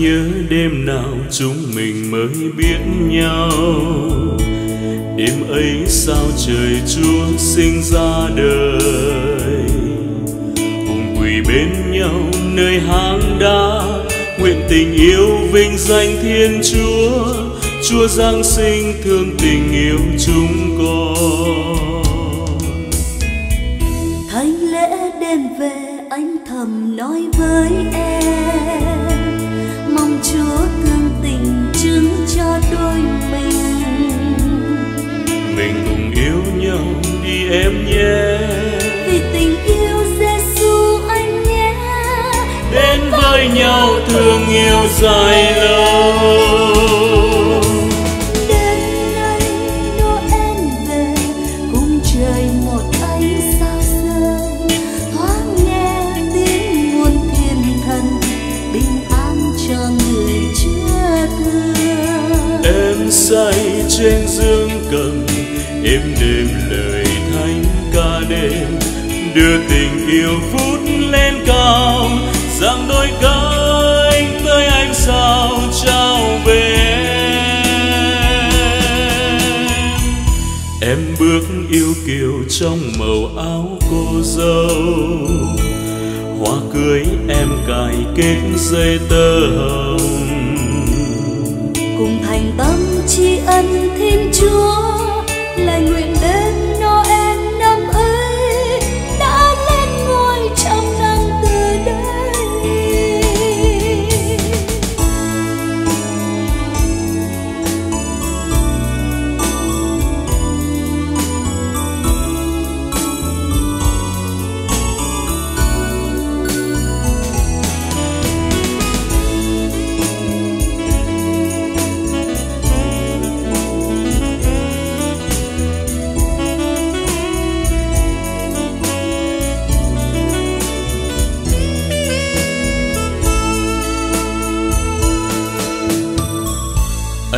nhớ đêm nào chúng mình mới biết nhau. Đêm ấy sao trời chúa sinh ra đời? Cùng quỳ bên nhau nơi hang đá, nguyện tình yêu vinh danh thiên chúa. Chúa giáng sinh thương tình yêu chúng con. Thánh lễ đêm về, anh thầm nói với em. Nhau thương yêu dài lâu. Đến đây Noel về cùng trời một ánh sao rơi thoáng nghe tiếng muôn thiên thần bình an cho người chưa thương. Em say trên dương cầm êm đềm lời thánh ca đêm. Đưa tình yêu vút lên cao rằng đôi cánh tới anh sao trao về? Em em bước yêu kiều trong màu áo cô dâu. Hoa cưới em cài kết dây tơ hồng. Cùng thành tâm tri ân thiên chúa.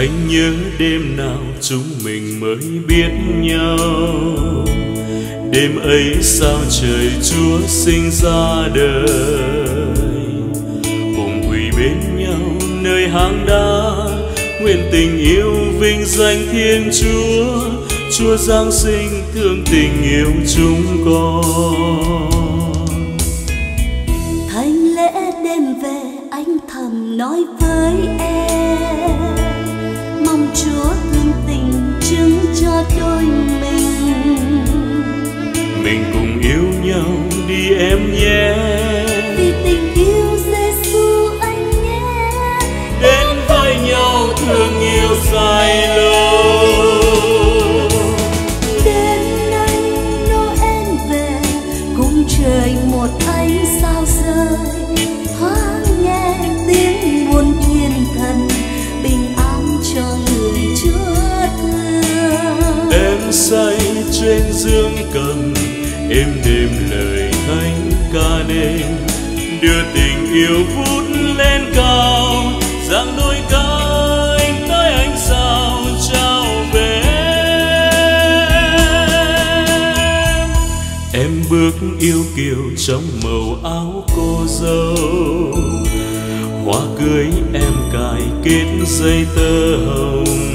Anh nhớ đêm nào chúng mình mới biết nhau? Đêm ấy sao trời chúa sinh ra đời? Cùng quỳ bên nhau nơi hang đá, nguyện tình yêu vinh danh thiên chúa. Chúa giáng sinh thương tình yêu chúng con. Thánh lễ đêm về, anh thầm nói với em. Chúa thương tình chứng cho đôi mình. Mình cùng yêu nhau đi em nhé. Say trên dương cầm, êm đềm lời thánh ca đêm. Đưa tình yêu vút lên cao, giang đôi cánh tới ánh sao trao về em. Em bước yêu kiều trong màu áo cô dâu, hoa cưới em cài kết dây tơ hồng.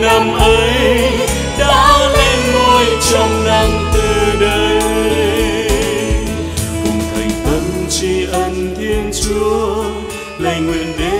năm ấy đã lên ngôi trong năm từ đây cùng thành tâm tri ân thiên chúa, lạy nguyện đến